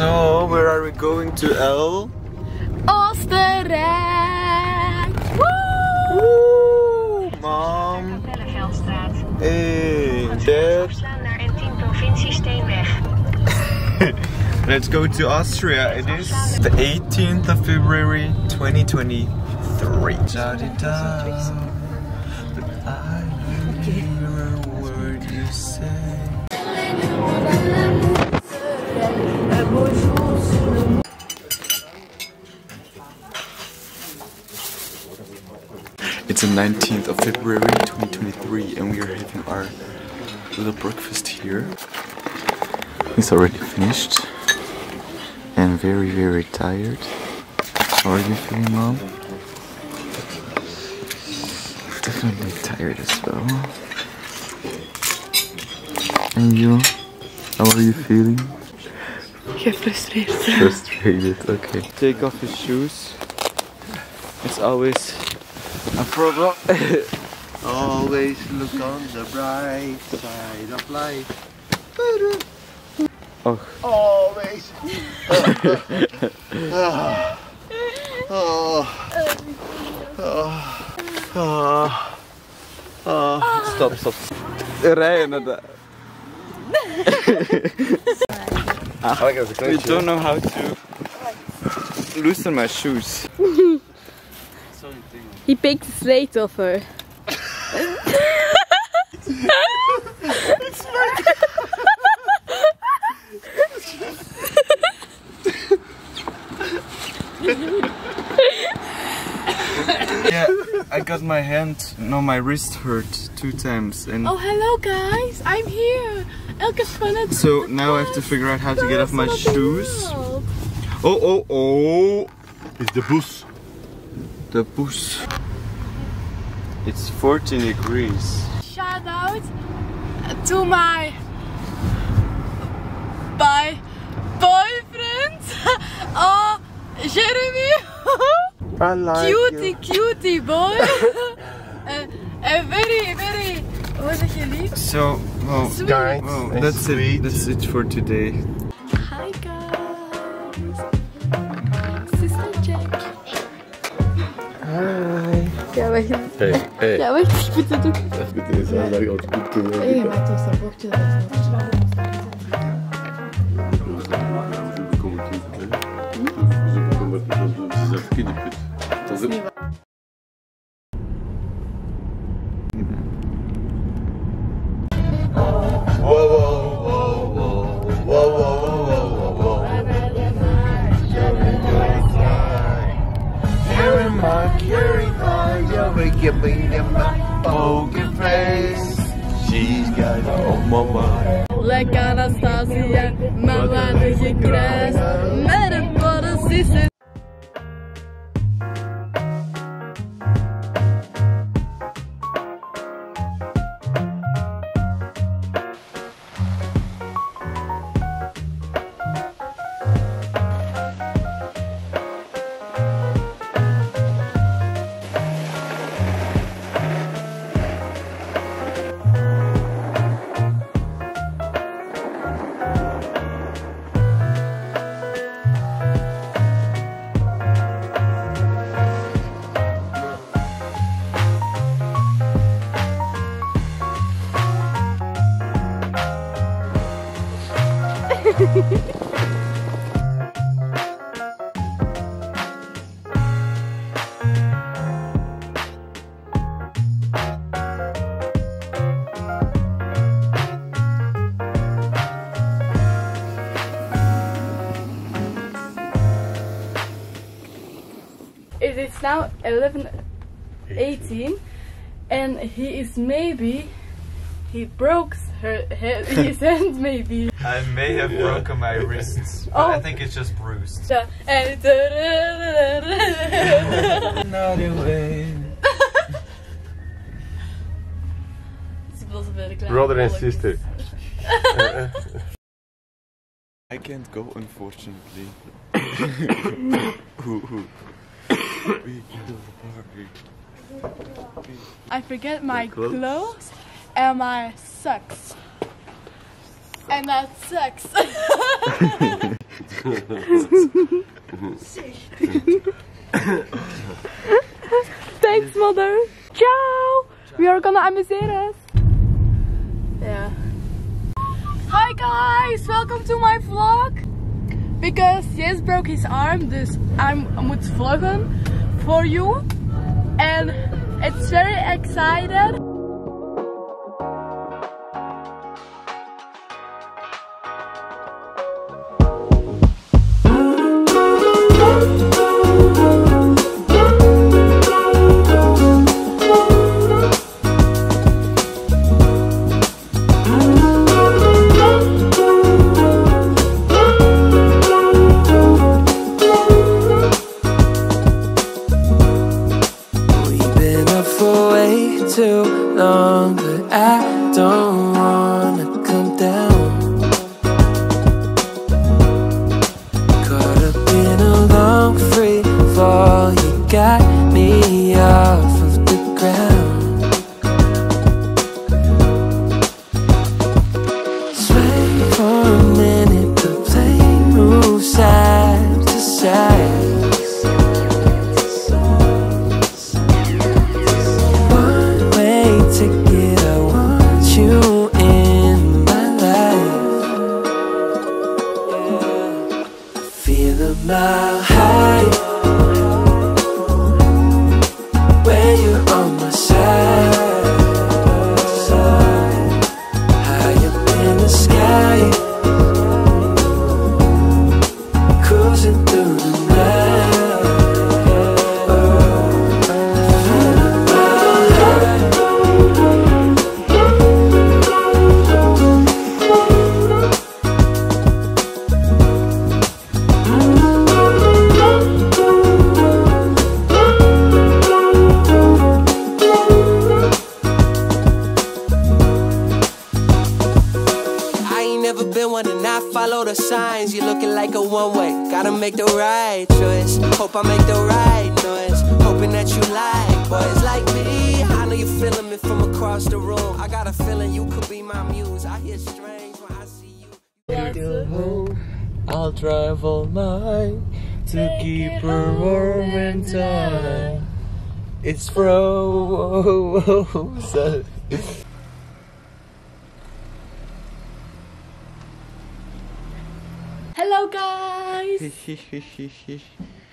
So, where are we going to L? Oostenrijk! Woo! Mom! Hey, Dad! Afslaan naar N10 provincie Steenweg. Let's go to Austria. It is the 18th of February 2023. Da -da. But I hear a word you say. It's the 19th of February 2023 and we are having our little breakfast here. It's already finished and very very tired. How are you feeling mom? Definitely tired as well. And you? How are you feeling? Gefrustreerd. Frustrated, okay. Take off his shoes. It's always a problem. Always look on the bright side of life. Oh. Always. oh. Oh. Oh. Oh. Stop, stop. Rijden naar de... Ik heb een I don't know how to loosen my shoes. He picked the slate off her. Yeah, I got my hand, no, my wrist hurt two times, and Oh, hello guys, I'm here. Elke van het so now I have to figure out how to get off my shoes. Oh, oh, oh! It's the bus. The bus. It's 14 degrees. Shout out to my by boyfriend. oh, Jeremy. I like cutie, cutie boy. uh, a very, very. Hoe zeg je lief? So, well, Sweet. Kind well that's sweet. it. That's it for today. Hi guys. Sister Jack. Hi. Ja, wacht. Hey, hey. Ja, wacht. Ik moet het doen. Dat moet eens aan dat ik altijd goed doe. Hey, maar toch zo'n bordje. dat is nog- Dat is niet waar. She's got all my mind. Lekker Anastasia, maar waar je kruis It is now 11, 18 and he is maybe, he broke her, he- his hand maybe. I may have broken my wrists, but Oh. I think it's just bruised. Ja, en Another way. Ze was een beetje klein. Brother and sister. I can't go, unfortunately. Ooh, ooh. We the party. I forget my clothes? And my socks. And that sex. Thanks, mother. Ciao. We are gonna amuseren us. Yeah. Hi guys, welcome to my vlog. Because Jens broke his arm, dus I'm moet um, vloggen for you. And it's very excited. Too long, but I don't wanna fall, be. I hear strange when I see you. I'll drive all night to keep her warm in time. It's frozen. Hello guys.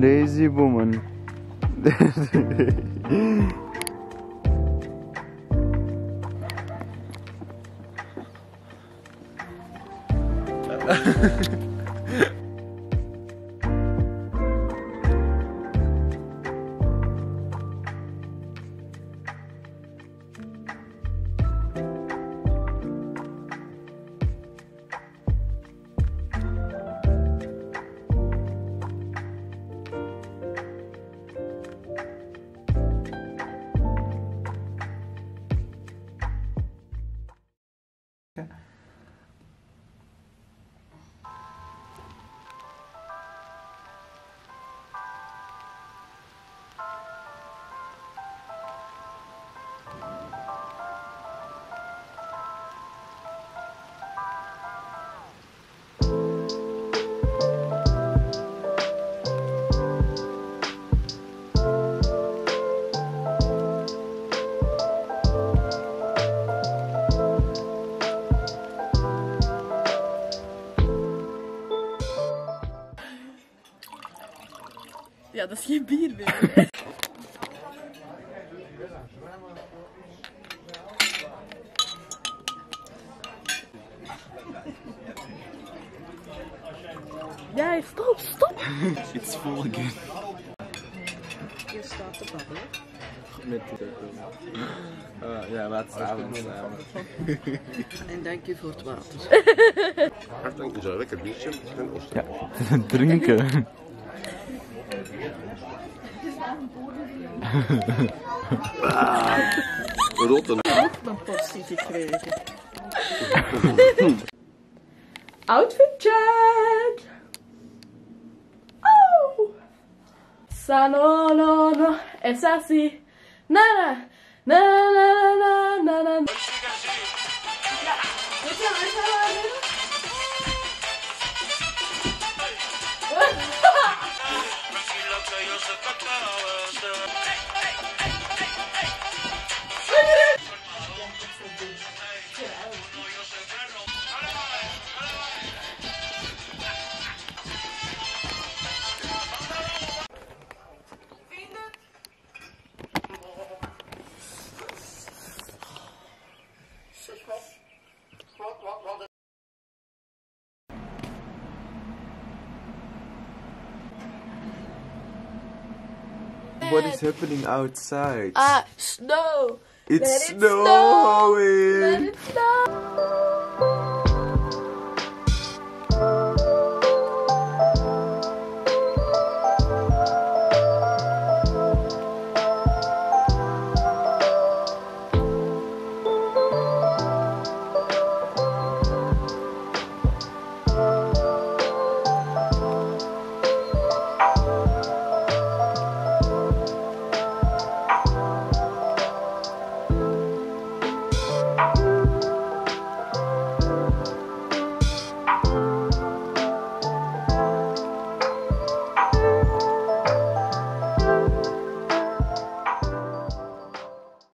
Lazy woman. Ja, dat is geen bier meer. Ja, stop, stop. It's full again. Je staat te babbelen. Met uh, ja, laat samen samen. En dank u voor het water. Hartelijk, is een lekker biertje en. Ja, drinken. Rotten. Mijn postie gekregen. Outfit check. Oh. Sa no no es así. Na na na na na na na. na. What is happening outside? Ah, snow. it's let it snowing. Let it snow.